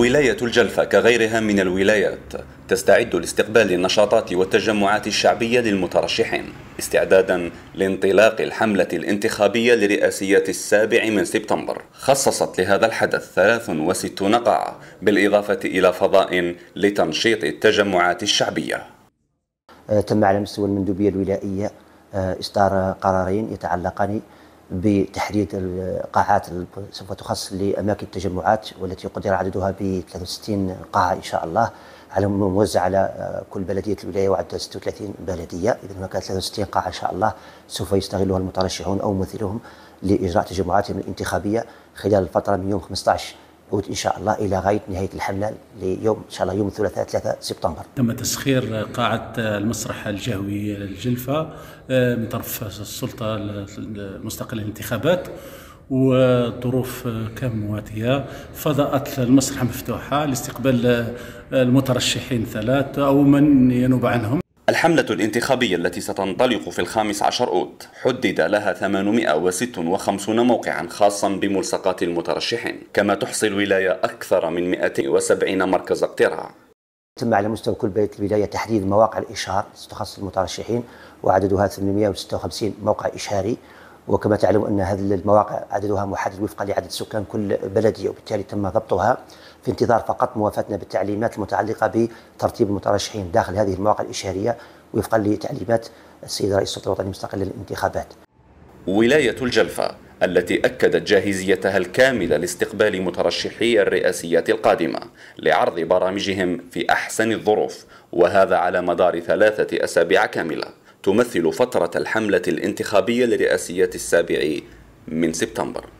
ولاية الجلفة كغيرها من الولايات تستعد لاستقبال النشاطات والتجمعات الشعبية للمترشحين استعدادا لانطلاق الحملة الانتخابية لرئاسيات السابع من سبتمبر. خصصت لهذا الحدث 63 قاعة بالإضافة إلى فضاء لتنشيط التجمعات الشعبية. آه، تم على مستوى المندوبية الولائية آه، إصدار قرارين يتعلقان بتحديد القاعات سوف تخصص لأماكن التجمعات والتي قدر عددها ب 63 قاعة إن شاء الله. على موزع على آه، كل بلدية الولاية وعدها 36 بلدية. اذا هناك 63 قاعة إن شاء الله سوف يستغلها المترشحون أو ممثلهم لإجراء تجمعاتهم الانتخابية خلال الفترة من يوم 15 أوت إن شاء الله إلى غاية نهاية الحملة ليوم إن شاء الله يوم الثلاثاء 3 سبتمبر. تم تسخير قاعة المسرح الجهوي للجلفة آه، من طرف السلطة المستقلة للانتخابات وظروف كمواتية. فضاءات المسرح مفتوحة لاستقبال المترشحين ثلاث أو من ينوب عنهم. الحملة الانتخابية التي ستنطلق في الخامس عشر أوت حدد لها 856 موقعا خاصا بملصقات المترشحين كما تحصي الولاية أكثر من 270 مركز اقتراع. تم على مستوى كل بلدة الولاية تحديد مواقع الإشهار تخصص المترشحين وعددها 856 موقع إشهاري. وكما تعلم أن هذه المواقع عددها محدد وفقا لعدد سكان كل بلدية وبالتالي تم ضبطها في انتظار فقط موافاتنا بالتعليمات المتعلقة بترتيب المترشحين داخل هذه المواقع الإشهارية وفقا لتعليمات السيد رئيس السلطة الوطنية المستقلة للانتخابات. ولاية الجلفة التي أكدت جاهزيتها الكاملة لاستقبال مترشحي الرئاسيات القادمة لعرض برامجهم في أحسن الظروف وهذا على مدار ثلاثة أسابيع كاملة. تمثل فترة الحملة الانتخابية لرئاسيات السابع من سبتمبر.